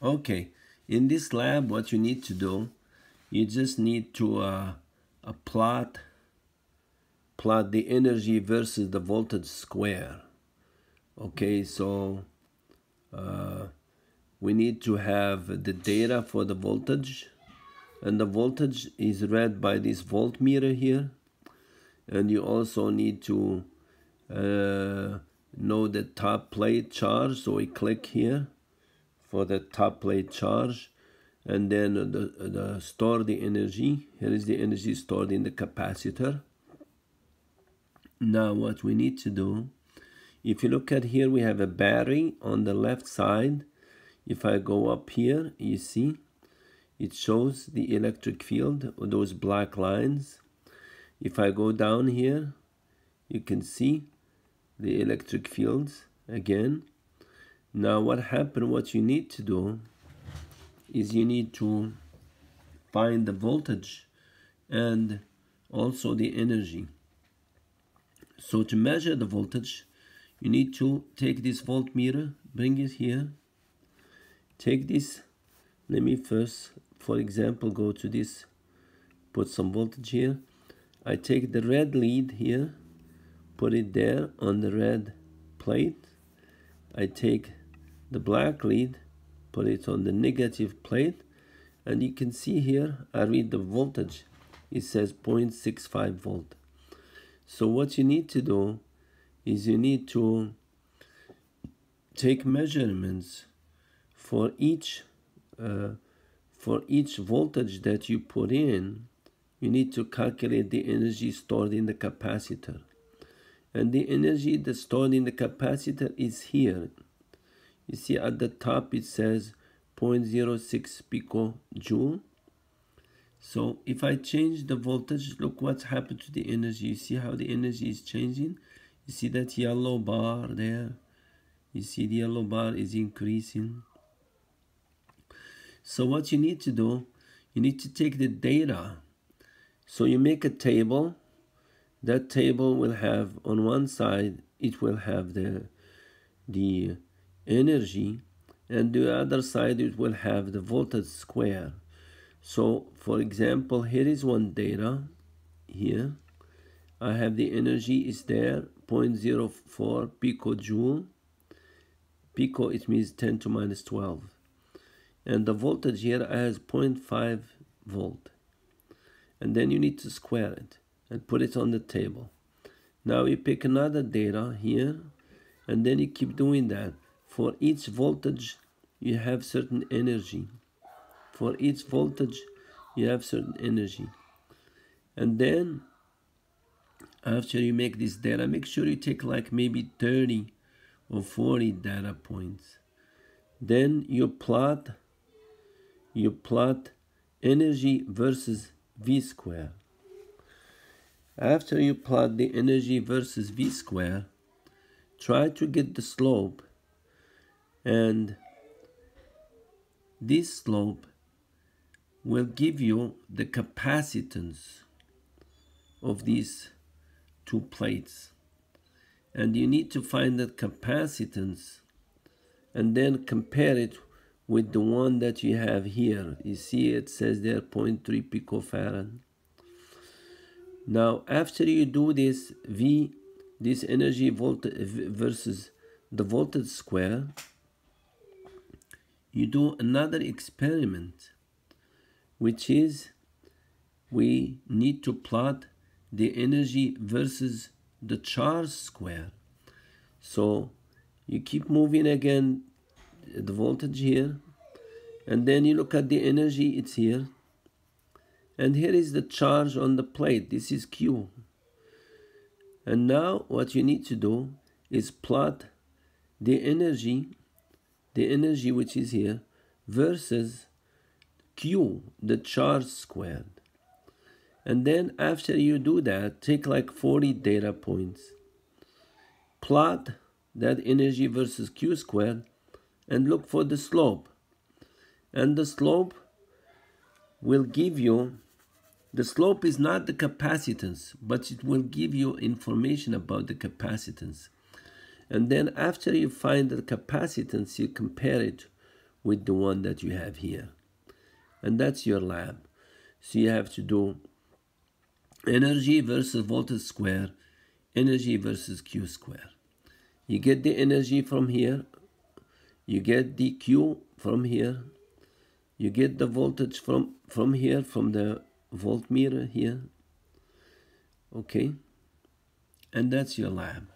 Okay, in this lab, what you need to do, you just need to uh, plot plot the energy versus the voltage square. Okay, so uh, we need to have the data for the voltage, and the voltage is read by this voltmeter here, and you also need to uh, know the top plate charge. So we click here for the top plate charge and then the, the store the energy. Here is the energy stored in the capacitor. Now what we need to do if you look at here we have a battery on the left side. If I go up here you see it shows the electric field those black lines. If I go down here you can see the electric fields again now what happened, what you need to do is you need to find the voltage and also the energy. So to measure the voltage, you need to take this voltmeter, bring it here, take this, let me first, for example, go to this, put some voltage here. I take the red lead here, put it there on the red plate. I take the black lead, put it on the negative plate, and you can see here, I read the voltage, it says 0.65 volt. So what you need to do is you need to take measurements for each uh, for each voltage that you put in, you need to calculate the energy stored in the capacitor. And the energy that's stored in the capacitor is here you see at the top it says 0.06 picojoule so if I change the voltage look what's happened to the energy. You see how the energy is changing? You see that yellow bar there? You see the yellow bar is increasing. So what you need to do you need to take the data. So you make a table. That table will have on one side it will have the the energy and the other side it will have the voltage square. So for example here is one data here. I have the energy is there 0.04 picojoule pico it means 10 to minus 12 and the voltage here has 0.5 volt. And then you need to square it and put it on the table. Now you pick another data here and then you keep doing that for each voltage you have certain energy. For each voltage you have certain energy. And then after you make this data make sure you take like maybe 30 or 40 data points. Then you plot you plot energy versus v square. After you plot the energy versus v square try to get the slope and this slope will give you the capacitance of these two plates. And you need to find that capacitance and then compare it with the one that you have here. You see it says there 0.3 picofarad now after you do this v this energy voltage versus the voltage square you do another experiment, which is we need to plot the energy versus the charge square. So you keep moving again the voltage here, and then you look at the energy, it's here. And here is the charge on the plate, this is Q. And now what you need to do is plot the energy the energy which is here versus Q, the charge squared. And then after you do that, take like 40 data points, plot that energy versus Q squared, and look for the slope. And the slope will give you, the slope is not the capacitance, but it will give you information about the capacitance. And then after you find the capacitance, you compare it with the one that you have here. And that's your lab. So you have to do energy versus voltage square, energy versus Q square. You get the energy from here, you get the Q from here, you get the voltage from, from here, from the voltmeter here, okay? And that's your lab.